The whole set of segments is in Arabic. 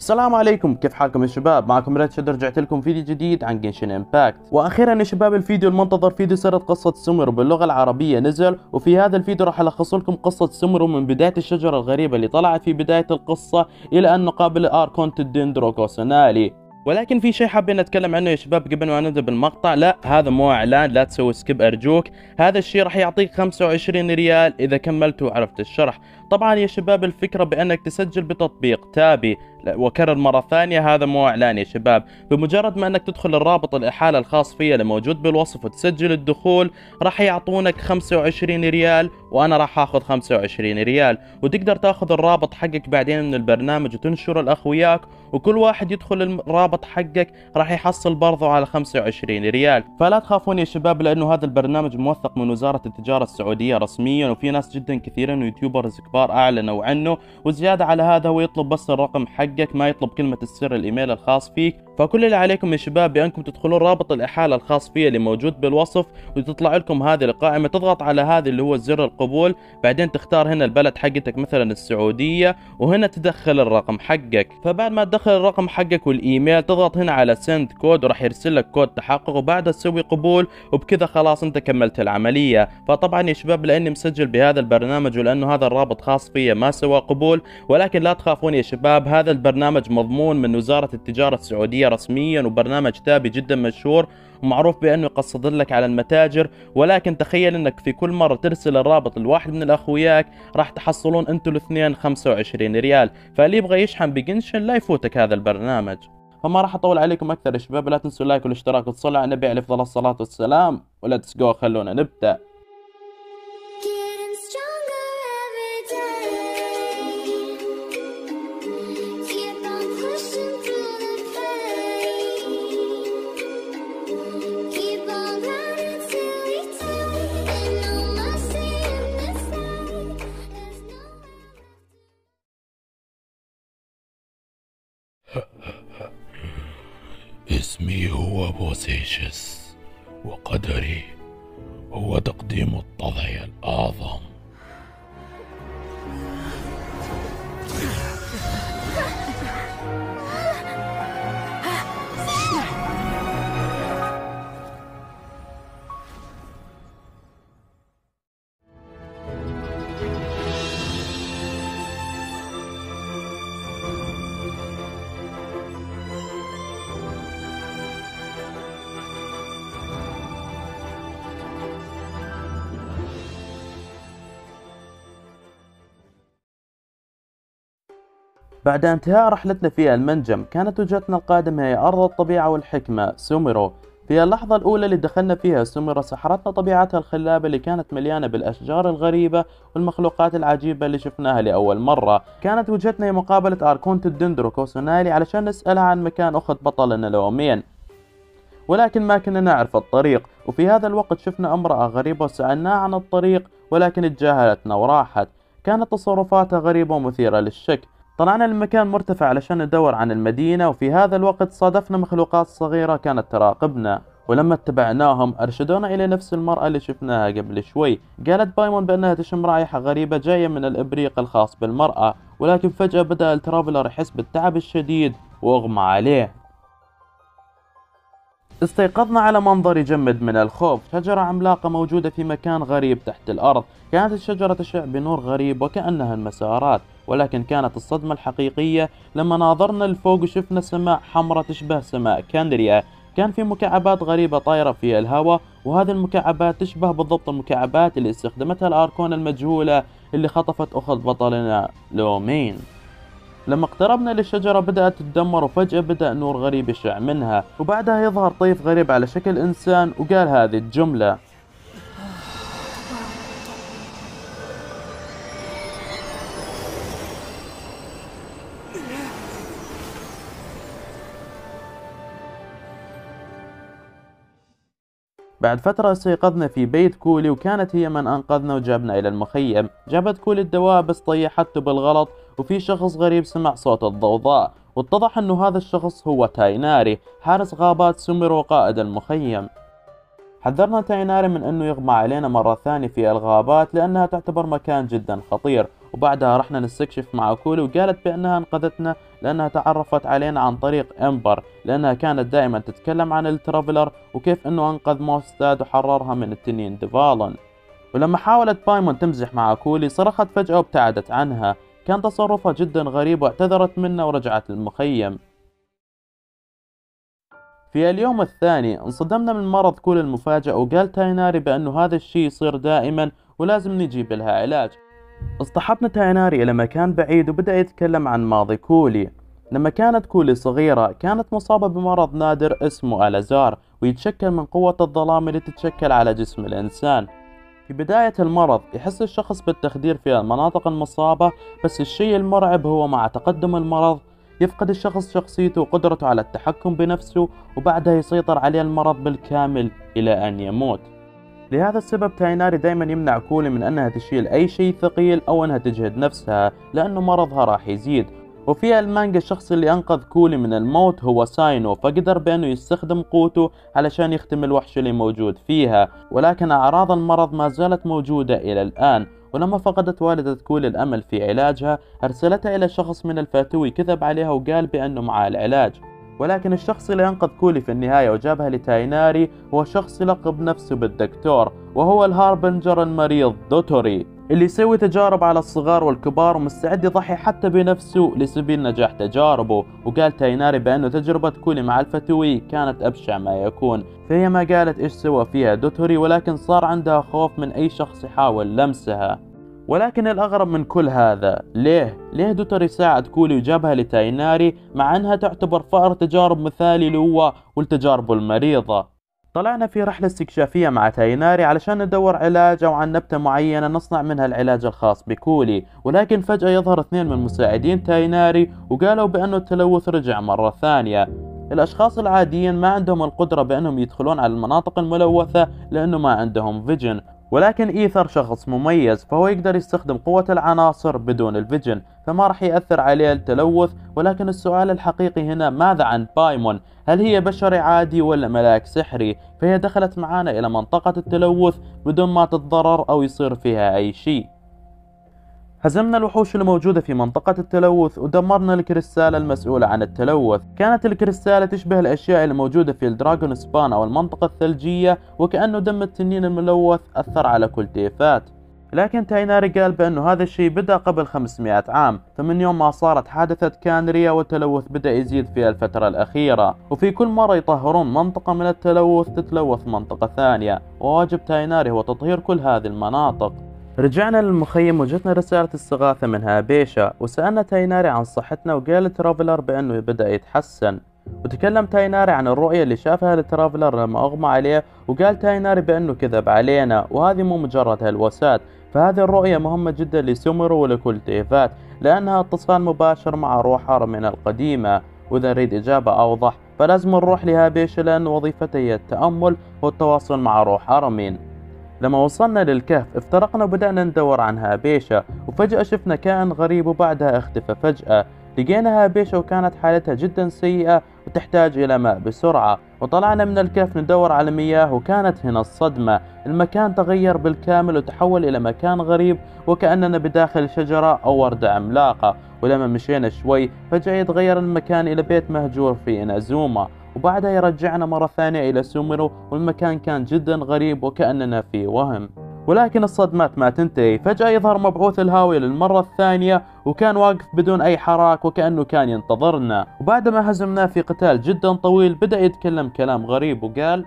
السلام عليكم كيف حالكم يا شباب؟ معكم ريتشارد رجعت لكم فيديو جديد عن جنشن امباكت وأخيرا يا شباب الفيديو المنتظر فيديو سرد قصة سومرو باللغة العربية نزل وفي هذا الفيديو راح ألخص لكم قصة سومرو من بداية الشجرة الغريبة اللي طلعت في بداية القصة إلى أن نقابل archon ال Dendro كوسونالي. ولكن في شيء حابين نتكلم عنه يا شباب قبل ما نبدأ بالمقطع؟ لا هذا مو إعلان لا تسوي skip أرجوك. هذا الشيء راح يعطيك 25 ريال إذا كملت وعرفت الشرح. طبعا يا شباب الفكرة بأنك تسجل بتطبيق تابي. وكرر مرة ثانية هذا مو إعلان يا شباب. بمجرد ما أنك تدخل الرابط الإحالة الخاص فيه اللي موجود بالوصف وتسجل الدخول راح يعطونك 25 ريال وأنا راح أخذ 25 ريال. وتقدر تأخذ الرابط حقك بعدين من البرنامج وتنشره لأخوياك وكل واحد يدخل الرابط حقك راح يحصل برضو على 25 ريال. فلا تخافون يا شباب لأنه هذا البرنامج موثق من وزارة التجارة السعودية رسميا وفي ناس جدا كثيرين ويوتيوبرز كبار أعلنوا عنه. وزيادة على هذا هو يطلب بس الرقم حق حقك ما يطلب كلمة السر الإيميل الخاص فيك. فكل اللي عليكم يا شباب بأنكم تدخلون رابط الإحالة الخاص فيه اللي موجود بالوصف وتطلع لكم هذه القائمة تضغط على هذه اللي هو زر القبول بعدين تختار هنا البلد حقتك مثلا السعودية وهنا تدخل الرقم حقك. فبعد ما تدخل الرقم حقك والإيميل تضغط هنا على send code وراح يرسل لك كود تحقق وبعدها تسوي قبول وبكذا خلاص أنت كملت العملية. فطبعا يا شباب لأني مسجل بهذا البرنامج ولأنه هذا الرابط خاص فيه ما سوى قبول ولكن لا تخافون يا شباب هذا البرنامج مضمون من وزارة التجارة السعودية رسميا وبرنامج تابي جدا مشهور ومعروف بأنه يقسط لك على المتاجر. ولكن تخيل إنك في كل مرة ترسل الرابط لواحد من أخوياك راح تحصلون أنتم الاثنين 25 ريال. فاللي يبغى يشحن بجنشن لا يفوتك هذا البرنامج. فما راح أطول عليكم أكثر يا شباب. لا تنسوا ال like والاشتراك وتصلوا على النبي. عليه افضل الصلاة والسلام. و let's go خلونا نبدأ. اسمي هو بوسيشس وقدري هو تقديم الطضع الأعظم. بعد انتهاء رحلتنا في المنجم كانت وجهتنا القادمة هي أرض الطبيعة والحكمة سوميرو. في اللحظة الأولى اللي دخلنا فيها سوميرو سحرتنا طبيعتها الخلابة اللي كانت مليانة بالأشجار الغريبة والمخلوقات العجيبة اللي شفناها لأول مرة. كانت وجهتنا هي مقابلة archon ال Dendro كوسونالي علشان نسألها عن مكان أخت بطلنا لومين ولكن ما كنا نعرف الطريق وفي هذا الوقت شفنا امرأة غريبة وسألناها عن الطريق ولكن تجاهلتنا وراحت. كانت تصرفاتها غريبة ومثيرة للشك. طلعنا لمكان مرتفع علشان ندور عن المدينة وفي هذا الوقت صادفنا مخلوقات صغيرة كانت تراقبنا ولما اتبعناهم أرشدونا إلى نفس المرأة اللي شفناها قبل شوي. قالت بايمون بأنها تشم رائحة غريبة جاية من الإبريق الخاص بالمرأة ولكن فجأة بدأ الترافلر يحس بالتعب الشديد وأغمى عليه. استيقظنا على منظر يجمد من الخوف. شجرة عملاقة موجودة في مكان غريب تحت الأرض. كانت الشجرة تشع بنور غريب وكأنها المسارات ولكن كانت الصدمة الحقيقية لما ناظرنا لفوق وشفنا سماء حمراء تشبه سماء كاندريا. كان في مكعبات غريبة طايرة في الهواء وهذه المكعبات تشبه بالضبط المكعبات اللي استخدمتها الأركون المجهولة اللي خطفت أخت بطلنا لومين. لما اقتربنا للشجرة بدأت تتدمر وفجأة بدأ نور غريب يشع منها وبعدها يظهر طيف غريب على شكل إنسان وقال هذه الجملة. بعد فترة استيقظنا في بيت كولي وكانت هي من أنقذنا وجابنا إلى المخيم. جابت كولي الدواء بس طيحته بالغلط وفي شخص غريب سمع صوت الضوضاء واتضح أنه هذا الشخص هو تايناري حارس غابات سوميرو وقائد المخيم. حذرنا تايناري من أنه يغمى علينا مرة ثانية في الغابات لأنها تعتبر مكان جدا خطير وبعدها رحنا نستكشف مع كولي وقالت بأنها أنقذتنا لأنها تعرفت علينا عن طريق إمبر لأنها كانت دائما تتكلم عن ال Traveler وكيف أنه أنقذ موندستاد وحررها من التنين دفالين. ولما حاولت بايمون تمزح مع كولي صرخت فجأة وابتعدت عنها. كان تصرفها جدا غريب واعتذرت منه ورجعت للمخيم. في اليوم الثاني انصدمنا من مرض كولي المفاجئ وقال تايناري بأنه هذا الشيء يصير دائما ولازم نجيب لها علاج. اصطحبنا تايناري إلى مكان بعيد وبدأ يتكلم عن ماضي كولي. لما كانت كولي صغيرة كانت مصابة بمرض نادر اسمه ألازار ويتشكل من قوة الظلام اللي تتشكل على جسم الإنسان. في بداية المرض يحس الشخص بالتخدير في المناطق المصابة بس الشيء المرعب هو مع تقدم المرض يفقد الشخص شخصيته وقدرته على التحكم بنفسه وبعدها يسيطر عليه المرض بالكامل إلى أن يموت. لهذا السبب تايناري دائما يمنع كولي من أنها تشيل أي شيء ثقيل أو أنها تجهد نفسها لأنه مرضها راح يزيد. وفي المانجا الشخص اللي أنقذ كولي من الموت هو ساينو فقدر بأنه يستخدم قوته علشان يختم الوحش اللي موجود فيها ولكن أعراض المرض ما زالت موجودة إلى الآن. ولما فقدت والدة كولي الأمل في علاجها أرسلتها إلى شخص من الفاتوي كذب عليها وقال بأنه معاه العلاج. ولكن الشخص اللي أنقذ كولي في النهاية وجابها لتايناري هو شخص يلقب نفسه بالدكتور وهو ال Harbinger المريض دوتوري اللي يسوي تجارب على الصغار والكبار ومستعد يضحي حتى بنفسه لسبيل نجاح تجاربه. وقال تايناري بأنه تجربة كولي مع الفتوي كانت أبشع ما يكون. فهي ما قالت إيش سوى فيها دوتوري ولكن صار عندها خوف من أي شخص يحاول لمسها. ولكن الأغرب من كل هذا ليه؟ ليه دوتوري يساعد كولي وجابها لتايناري مع أنها تعتبر فأر تجارب مثالي له والتجارب المريضة؟ طلعنا في رحلة استكشافية مع تايناري علشان ندور علاج أو عن نبتة معينة نصنع منها العلاج الخاص بكولي. ولكن فجأة يظهر اثنين من مساعدين تايناري وقالوا بأنه التلوث رجع مرة ثانية. الأشخاص العاديين ما عندهم القدرة بأنهم يدخلون على المناطق الملوثة لأنه ما عندهم Vision. ولكن إيثر شخص مميز فهو يقدر يستخدم قوة العناصر بدون ال Vision فما راح يأثر عليه التلوث ولكن السؤال الحقيقي هنا ماذا عن بايمون؟ هل هي بشري عادي ولا ملاك سحري؟ فهي دخلت معانا إلى منطقة التلوث بدون ما تتضرر أو يصير فيها أي شيء. هزمنا الوحوش الموجودة في منطقة التلوث ودمرنا الكريستالة المسؤولة عن التلوث. كانت الكريستالة تشبه الأشياء الموجودة في ال Dragonspine أو المنطقة الثلجية وكأنه دم التنين الملوث أثر على كل تيفات. لكن تايناري قال بأنه هذا الشيء بدأ قبل 500 عام. فمن يوم ما صارت حادثة كانريا والتلوث بدأ يزيد في الفترة الأخيرة. وفي كل مرة يطهرون منطقة من التلوث تتلوث منطقة ثانية. وواجب تايناري هو تطهير كل هذه المناطق. رجعنا للمخيم وجتنا رسالة استغاثة من هابيشا وسألنا تايناري عن صحتنا وقال Traveler بأنه بدأ يتحسن. وتكلم تايناري عن الرؤية اللي شافها ال Traveler لما أغمى عليه وقال تايناري بأنه كذب علينا وهذه مو مجرد هلوسات. فهذه الرؤية مهمة جدا لسومرو ولكل تيفات لأنها اتصال مباشر مع روح من القديمة. وإذا نريد إجابة أوضح فلازم نروح لهابيشا لأن وظيفته هي التأمل والتواصل مع روح أرمين لما وصلنا للكهف افترقنا وبدأنا ندور عن هابيشا وفجأة شفنا كائن غريب وبعدها اختفى فجأة. لقينا هابيشا وكانت حالتها جدا سيئة وتحتاج إلى ماء بسرعة. وطلعنا من الكهف ندور على مياه وكانت هنا الصدمة. المكان تغير بالكامل وتحول إلى مكان غريب وكأننا بداخل شجرة أو وردة عملاقة. ولما مشينا شوي فجأة يتغير المكان إلى بيت مهجور في إنازوما. وبعدها يرجعنا مرة ثانية إلى سوميرو والمكان كان جدا غريب وكأننا في وهم. ولكن الصدمات ما تنتهي. فجأة يظهر مبعوث الهاوية للمرة الثانية وكان واقف بدون أي حراك وكأنه كان ينتظرنا. وبعد ما هزمناه في قتال جدا طويل بدأ يتكلم كلام غريب وقال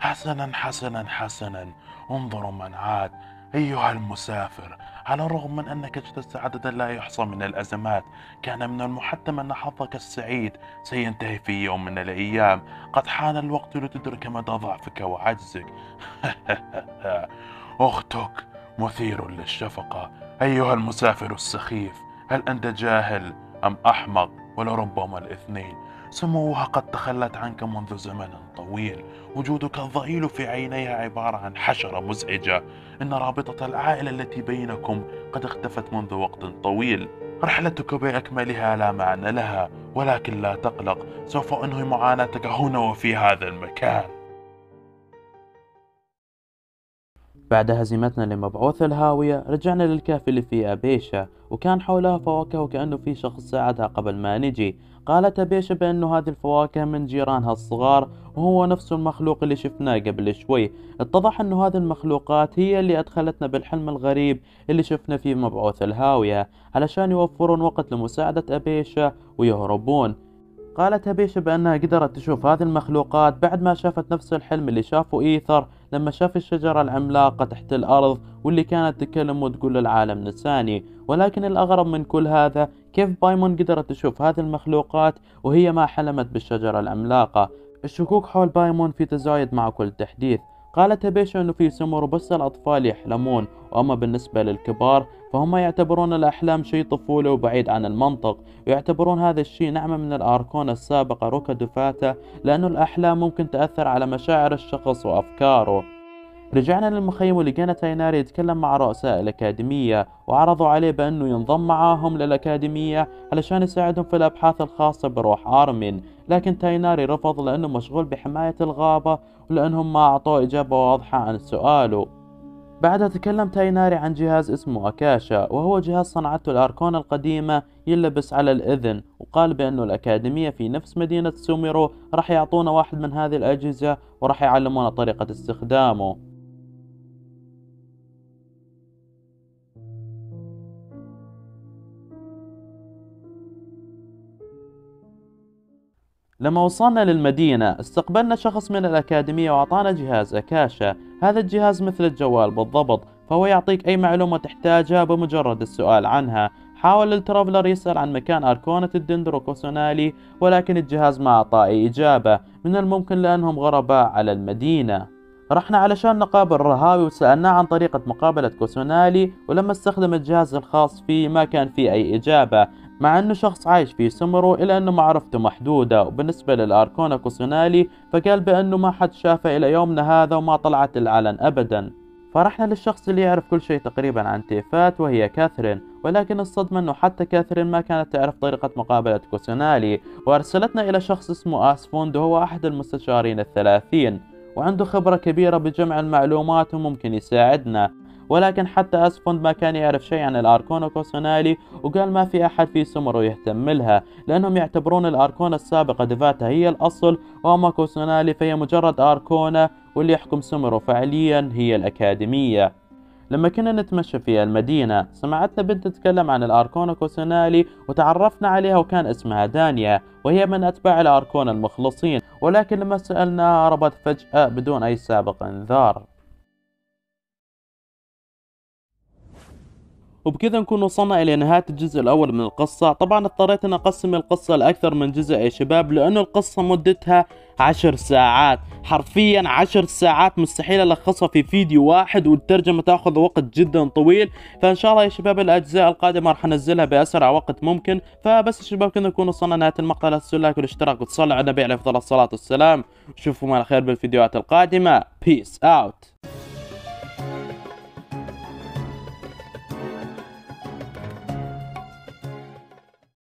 حسنا حسنا حسنا. انظروا من عاد أيها المسافر. على الرغم من أنك اجتزت عددا لا يحصى من الأزمات كان من المحتم أن حظك السعيد سينتهي في يوم من الأيام. قد حان الوقت لتدرك مدى ضعفك وعجزك. أختك مثير للشفقة. أيها المسافر السخيف هل أنت جاهل أم أحمق؟ ولربما الاثنين. سموها قد تخلت عنك منذ زمن طويل. وجودك الضئيل في عينيها عبارة عن حشرة مزعجة. إن رابطة العائلة التي بينكم قد اختفت منذ وقت طويل. رحلتك بأكملها لا معنى لها ولكن لا تقلق سوف أنهي معاناتك هنا وفي هذا المكان. بعد هزيمتنا لمبعوث الهاوية رجعنا للكهف اللي فيه أبيشة وكان حولها فواكه وكأنه في شخص ساعدها قبل ما نجي. قالت أبيشة بأنه هذه الفواكه من جيرانها الصغار وهو نفس المخلوق اللي شفناه قبل شوي. اتضح أنه هذه المخلوقات هي اللي أدخلتنا بالحلم الغريب اللي شفنا فيه مبعوث الهاوية علشان يوفرون وقت لمساعدة أبيشة ويهربون. قالت هبيشة بأنها قدرت تشوف هذه المخلوقات بعد ما شافت نفس الحلم اللي شافه إيثر لما شاف الشجرة العملاقة تحت الأرض واللي كانت تتكلم وتقول العالم نساني. ولكن الأغرب من كل هذا كيف بايمون قدرت تشوف هذه المخلوقات وهي ما حلمت بالشجرة العملاقة. الشكوك حول بايمون في تزايد مع كل تحديث. قالت هبيشة إنه في سمر وبس الأطفال يحلمون وأما بالنسبة للكبار فهم يعتبرون الأحلام شيء طفولي وبعيد عن المنطق ويعتبرون هذا الشيء نعمة من ال Archon السابقة روكاديفاتا لأنه الأحلام ممكن تأثر على مشاعر الشخص وأفكاره. رجعنا للمخيم ولقينا تايناري يتكلم مع رؤساء الأكاديمية وعرضوا عليه بأنه ينضم معاهم للأكاديمية علشان يساعدهم في الأبحاث الخاصة بروح آرمين. لكن تايناري رفض لأنه مشغول بحماية الغابة ولأنهم ما أعطوه إجابة واضحة عن سؤاله. بعدها تكلم تايناري عن جهاز اسمه أكاشا وهو جهاز صنعته ال Archon القديمة يلبس على الإذن وقال بأنه الأكاديمية في نفس مدينة سوميرو راح يعطونا واحد من هذه الأجهزة وراح يعلمونا طريقة استخدامه. لما وصلنا للمدينة استقبلنا شخص من الأكاديمية وأعطانا جهاز أكاشا. هذا الجهاز مثل الجوال بالضبط فهو يعطيك أي معلومة تحتاجها بمجرد السؤال عنها. حاول الترافلر يسأل عن مكان أركونة الدندروكوسونالي ولكن الجهاز ما أعطاه إجابة. من الممكن لأنهم غرباء على المدينة. رحنا علشان نقابل رهاوي وسألناه عن طريقة مقابلة كوسونالي ولما استخدم الجهاز الخاص فيه ما كان فيه أي إجابة مع أنه شخص عايش في سمرو الا أنه معرفته محدودة. وبالنسبة للأركونا كوسونالي فقال بأنه ما حد شافه إلى يومنا هذا وما طلعت العلن ابدا. فرحنا للشخص اللي يعرف كل شيء تقريبا عن تيفات وهي كاثرين. ولكن الصدمة أنه حتى كاثرين ما كانت تعرف طريقة مقابلة كوسونالي. وأرسلتنا إلى شخص اسمه آسفوند وهو أحد المستشارين الثلاثين. وعنده خبرة كبيرة بجمع المعلومات وممكن يساعدنا. ولكن حتى أسفوند ما كان يعرف شيء عن ال Archon كوسونالي وقال ما في أحد في سمرو يهتم لها لأنهم يعتبرون ال Archon السابقة ديفاتا هي الأصل وأما كوسونالي فهي مجرد Archon واللي يحكم سمرو فعليا هي الأكاديمية. لما كنا نتمشى في المدينة سمعتنا بنت تتكلم عن ال Archon كوسونالي وتعرفنا عليها وكان اسمها دانيا وهي من أتباع ال Archon المخلصين ولكن لما سألناها هربت فجأة بدون أي سابق إنذار. وبكذا نكون وصلنا إلى نهاية الجزء الأول من القصة. طبعا اضطريت أن أقسم القصة لأكثر من جزء يا شباب لأنه القصة مدتها عشر ساعات. حرفيا عشر ساعات مستحيل ألخصها في فيديو واحد والترجمة تأخذ وقت جدا طويل. فإن شاء الله يا شباب الأجزاء القادمة راح أنزلها بأسرع وقت ممكن. فبس يا شباب كذا نكون وصلنا نهاية المقطع. لا تنسوا ال like والاشتراك وتصلوا على النبي عليه أفضل الصلاة والسلام. نشوفكم على خير بالفيديوهات القادمة. Peace out